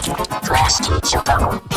Last teacher.